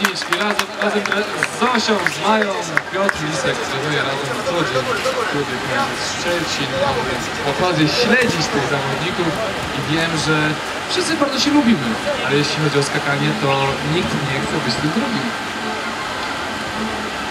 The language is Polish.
Razem, razem e, z Zosią, z Mają, Piotr Lisek trenuje razem w co dzień w klubie Szczecin, no, aby w śledzić tych zawodników i wiem, że wszyscy bardzo się lubimy, ale jeśli chodzi o skakanie, to nikt nie chce być tym drugim.